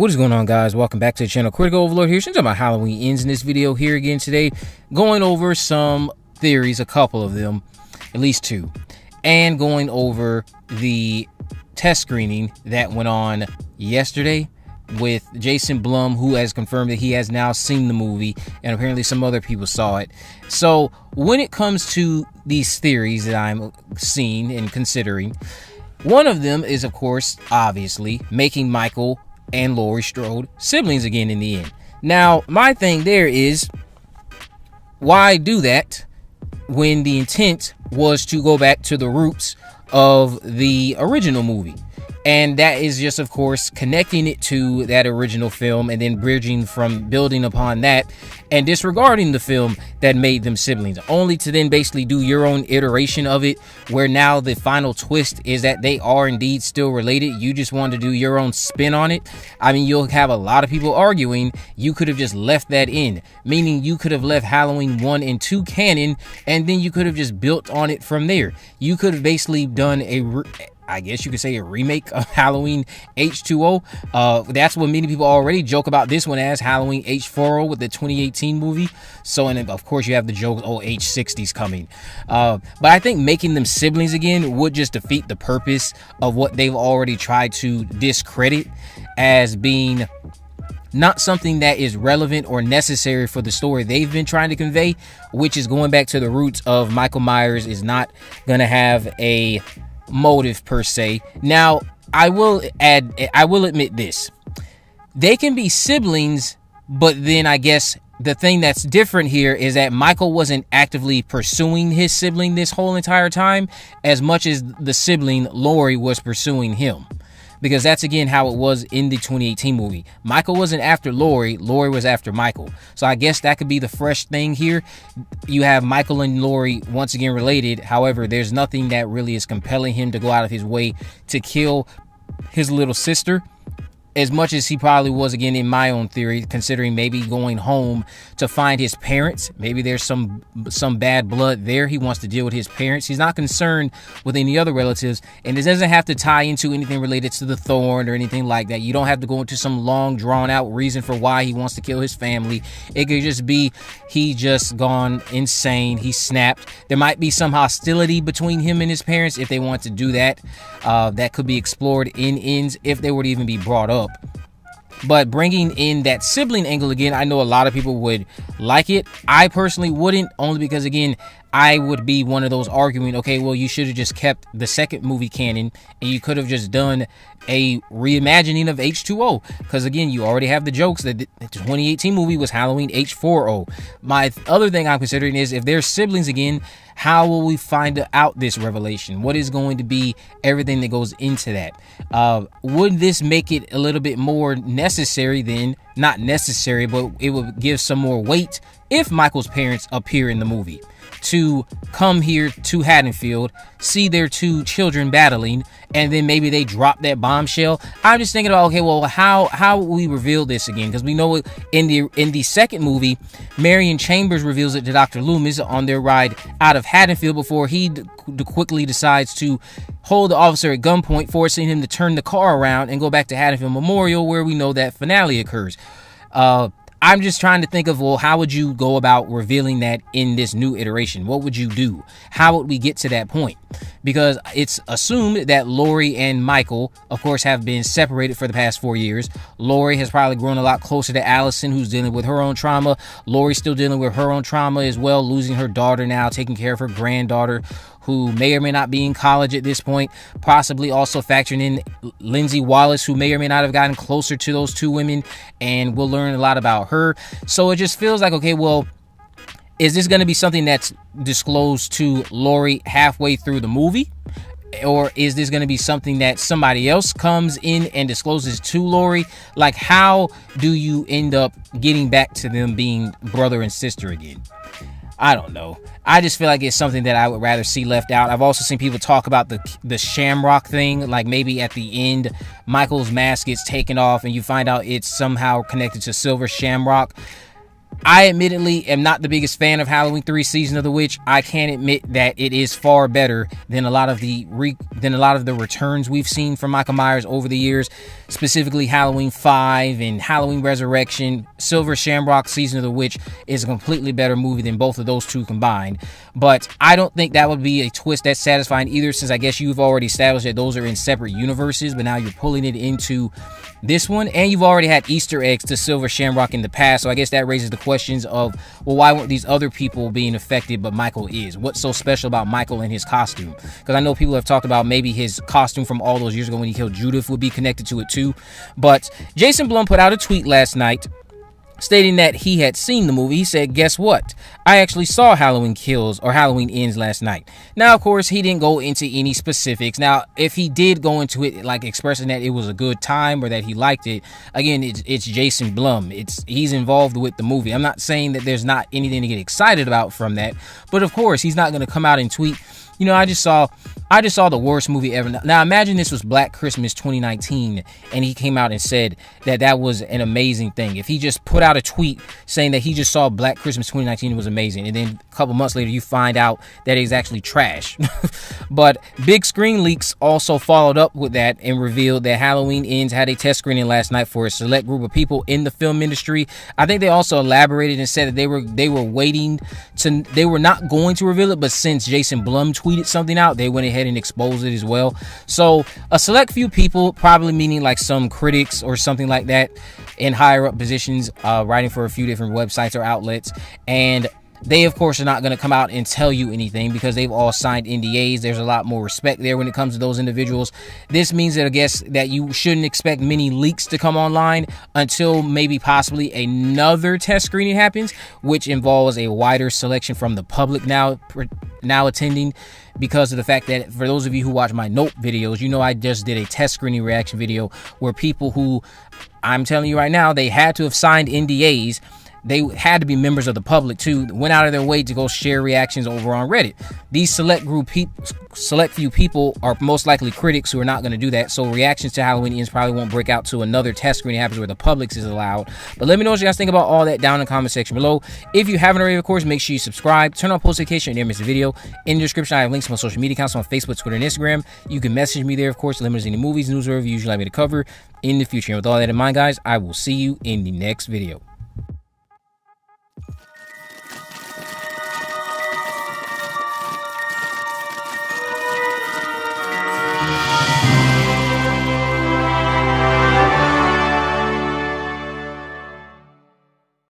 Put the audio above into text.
What is going on guys? Welcome back to the channel. Critical Overlord here. Since about Halloween ends in this video here again today, going over some theories, a couple of them, at least two, and going over the test screening that went on yesterday with Jason Blum, who has confirmed that he has now seen the movie, and apparently some other people saw it. So, when it comes to these theories that I'm seeing and considering, one of them is, of course, obviously, making Michael and Laurie Strode siblings again in the end. Now, my thing there is why do that when the intent was to go back to the roots of the original movie? And that is just of course connecting it to that original film and then bridging from building upon that and disregarding the film that made them siblings only to then basically do your own iteration of it where now the final twist is that they are indeed still related. You just want to do your own spin on it. I mean you'll have a lot of people arguing you could have just left that in meaning you could have left halloween 1 and 2 canon and then you could have just built on it from there. You could have basically done a I guess you could say a remake of Halloween H2O. Uh, that's what many people already joke about this one as Halloween H4O with the 2018 movie. So, and of course, you have the joke, oh, H60's coming. Uh, but I think making them siblings again would just defeat the purpose of what they've already tried to discredit as being not something that is relevant or necessary for the story they've been trying to convey, which is going back to the roots of Michael Myers is not going to have a motive per se. Now, I will add, I will admit this. They can be siblings, but then I guess the thing that's different here is that Michael wasn't actively pursuing his sibling this whole entire time as much as the sibling Laurie was pursuing him because that's again how it was in the 2018 movie. Michael wasn't after Laurie, Laurie was after Michael. So I guess that could be the fresh thing here. You have Michael and Laurie once again related. However, there's nothing that really is compelling him to go out of his way to kill his little sister as much as he probably was again in my own theory considering maybe going home to find his parents. Maybe there's some some bad blood there. He wants to deal with his parents. He's not concerned with any other relatives. And it doesn't have to tie into anything related to the thorn or anything like that. You don't have to go into some long drawn out reason for why he wants to kill his family. It could just be he just gone insane. He snapped. There might be some hostility between him and his parents if they want to do that. Uh, that could be explored in ends if they were to even be brought up. But bringing in that sibling angle again, I know a lot of people would like it. I personally wouldn't, only because again, I would be one of those arguing, okay, well, you should have just kept the second movie canon and you could have just done a reimagining of H2O. Because again, you already have the jokes that the 2018 movie was Halloween H4O. My other thing I'm considering is if they're siblings again, how will we find out this revelation? What is going to be everything that goes into that? Uh, would this make it a little bit more necessary then? Not necessary, but it would give some more weight if Michael's parents appear in the movie to come here to Haddonfield, see their two children battling, and then maybe they drop that bombshell. I'm just thinking about okay, well, how how we reveal this again? Because we know in the in the second movie, Marion Chambers reveals it to Dr. Loomis on their ride out of Haddonfield before he quickly decides to hold the officer at gunpoint, forcing him to turn the car around and go back to Haddonfield Memorial, where we know that finale occurs. Uh, I'm just trying to think of, well, how would you go about revealing that in this new iteration? What would you do? How would we get to that point? Because it's assumed that Laurie and Michael, of course, have been separated for the past four years. Laurie has probably grown a lot closer to Allyson, who's dealing with her own trauma. Laurie's still dealing with her own trauma as well, losing her daughter now, taking care of her granddaughter, who may or may not be in college at this point, possibly also factoring in Lindsey Wallace, who may or may not have gotten closer to those two women, and we'll learn a lot about her. So it just feels like, okay, well, is this going to be something that's disclosed to Laurie halfway through the movie? Or is this going to be something that somebody else comes in and discloses to Laurie? Like, how do you end up getting back to them being brother and sister again? I don't know. I just feel like it's something that I would rather see left out. I've also seen people talk about the the Shamrock thing, like maybe at the end, Michael's mask gets taken off and you find out it's somehow connected to Silver Shamrock. I admittedly am not the biggest fan of Halloween 3 Season of the Witch. I can admit that it is far better than a lot of the re- than a lot of the returns we've seen from Michael Myers over the years, specifically Halloween 5 and Halloween Resurrection. Silver Shamrock Season of the Witch is a completely better movie than both of those two combined. But I don't think that would be a twist that's satisfying either since I guess you've already established that those are in separate universes, but now you're pulling it into this one and you've already had Easter eggs to Silver Shamrock in the past. So I guess that raises the questions of, well, why weren't these other people being affected, but Michael is? What's so special about Michael and his costume? Because I know people have talked about maybe his costume from all those years ago when he killed Judith would be connected to it too. But Jason Blum put out a tweet last night stating that he had seen the movie. He said, Guess what? I actually saw Halloween Kills or Halloween Ends last night. Now, of course, he didn't go into any specifics. Now, if he did go into it, like expressing that it was a good time or that he liked it, again, it's, it's Jason Blum. It's He's involved with the movie. I'm not saying that there's not anything to get excited about from that, but of course, he's not going to come out and tweet you know, I just saw I just saw the worst movie ever. Now imagine this was Black Christmas 2019 and he came out and said that that was an amazing thing. If he just put out a tweet saying that he just saw Black Christmas 2019 was amazing and then a couple months later you find out that it's actually trash. but Big Screen Leaks also followed up with that and revealed that Halloween Ends had a test screening last night for a select group of people in the film industry. I think they also elaborated and said that they were they were waiting to they were not going to reveal it, but since Jason Blum tweeted tweeted something out, they went ahead and expose it as well. So a select few people, probably meaning like some critics or something like that, in higher up positions, uh, writing for a few different websites or outlets, and they, of course, are not going to come out and tell you anything because they've all signed NDAs. There's a lot more respect there when it comes to those individuals. This means that I guess that you shouldn't expect many leaks to come online until maybe possibly another test screening happens, which involves a wider selection from the public now now attending because of the fact that for those of you who watch my note videos, you know I just did a test screening reaction video where people who I'm telling you right now, they had to have signed NDAs they had to be members of the public too went out of their way to go share reactions over on reddit. These select group people select few people are most likely critics who are not going to do that so reactions to halloween ends probably won't break out to another test screening happens where the public is allowed. But let me know what you guys think about all that down in the comment section below. If you haven't already of course make sure you subscribe turn on post notification and never miss a video. In the description i have links to my social media accounts on facebook twitter and instagram. You can message me there of course let me know any movies news or reviews you'd like me to cover in the future. And with all that in mind guys i will see you in the next video